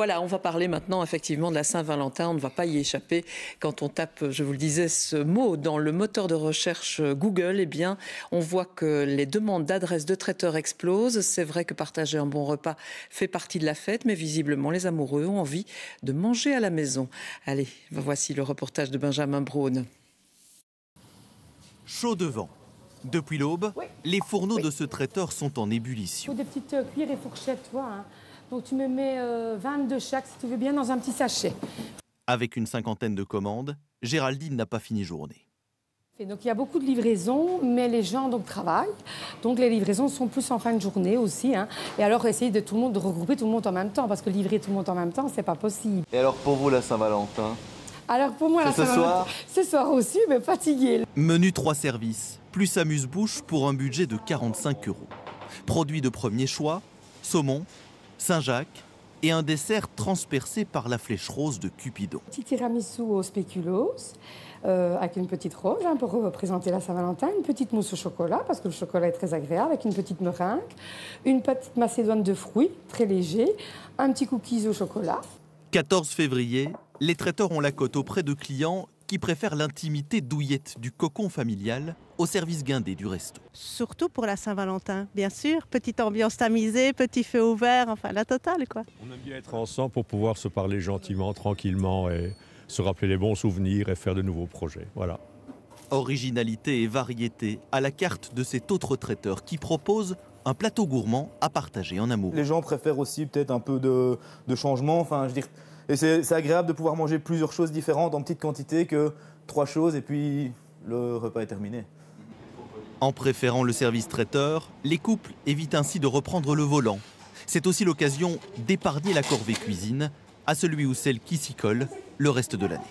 Voilà, on va parler maintenant effectivement de la Saint-Valentin. On ne va pas y échapper. Quand on tape, je vous le disais, ce mot dans le moteur de recherche Google, eh bien, on voit que les demandes d'adresses de traiteurs explosent. C'est vrai que partager un bon repas fait partie de la fête, mais visiblement, les amoureux ont envie de manger à la maison. Allez, voici le reportage de Benjamin Braun. Chaud devant. Depuis l'aube, les fourneaux de ce traiteur sont en ébullition. Il faut des petites euh, cuillères et fourchettes, toi. Hein. Donc tu me mets 20 euh, chaque, si tu veux bien, dans un petit sachet. Avec une cinquantaine de commandes, Géraldine n'a pas fini journée. Et donc il y a beaucoup de livraisons, mais les gens donc travaillent. Donc les livraisons sont plus en fin de journée aussi. Hein. Et alors essayer de tout le monde de regrouper tout le monde en même temps, parce que livrer tout le monde en même temps, c'est pas possible. Et alors pour vous la Saint-Valentin? Alors pour moi, la ce soir? Ce soir aussi, mais fatigué. Menu trois services, plus amuse-bouche pour un budget de 45 euros. Produits de premier choix, saumon, Saint-Jacques et un dessert transpercé par la flèche rose de Cupidon. Petit tiramisu au spéculoos. Euh, avec une petite rose hein, pour représenter la Saint-Valentin, une petite mousse au chocolat parce que le chocolat est très agréable, avec une petite meringue, une petite macédoine de fruits très léger, un petit cookies au chocolat. 14 février, les traiteurs ont la cote auprès de clients qui préfèrent l'intimité douillette du cocon familial au service guindé du resto. Surtout pour la Saint-Valentin, bien sûr. Petite ambiance tamisée, petit feu ouvert, enfin la totale quoi. On aime bien être ensemble pour pouvoir se parler gentiment, tranquillement et se rappeler les bons souvenirs et faire de nouveaux projets. Voilà. Originalité et variété à la carte de cet autre traiteur qui propose un plateau gourmand à partager en amour. Les gens préfèrent aussi peut-être un peu de, changement. Enfin, je veux et c'est agréable de pouvoir manger plusieurs choses différentes en petite quantité que trois choses et puis le repas est terminé. En préférant le service traiteur, les couples évitent ainsi de reprendre le volant. C'est aussi l'occasion d'épargner la corvée cuisine à celui ou celle qui s'y colle le reste de l'année.